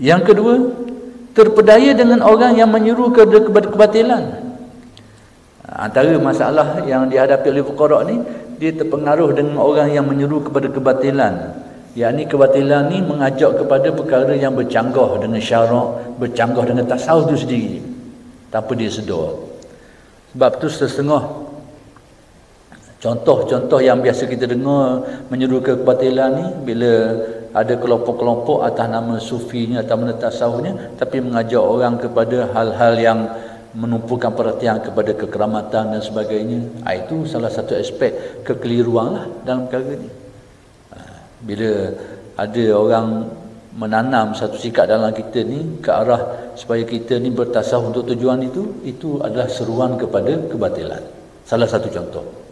Yang kedua, terpedaya dengan orang yang menyeru kepada kebatilan. Antara masalah yang dihadapi oleh fuqara ni, dia terpengaruh dengan orang yang menyeru kepada kebatilan. Yang ni kebatilan ni mengajak kepada perkara yang bercanggah dengan syarak, bercanggah dengan tasawuf tu sendiri. Tanpa dia sedar. Sebab tu setengah contoh-contoh yang biasa kita dengar menyeru ke kebatilan ni bila ada kelompok-kelompok atas nama sufinya atau nama tasawufnya tapi mengajak orang kepada hal-hal yang menumpukan perhatian kepada kekeramatan dan sebagainya. Ha, itu salah satu aspek kekeliruan lah dalam perkara ni. Ha, bila ada orang menanam satu sikap dalam kita ni ke arah supaya kita ni bertasawuf untuk tujuan itu itu adalah seruan kepada kebatilan. Salah satu contoh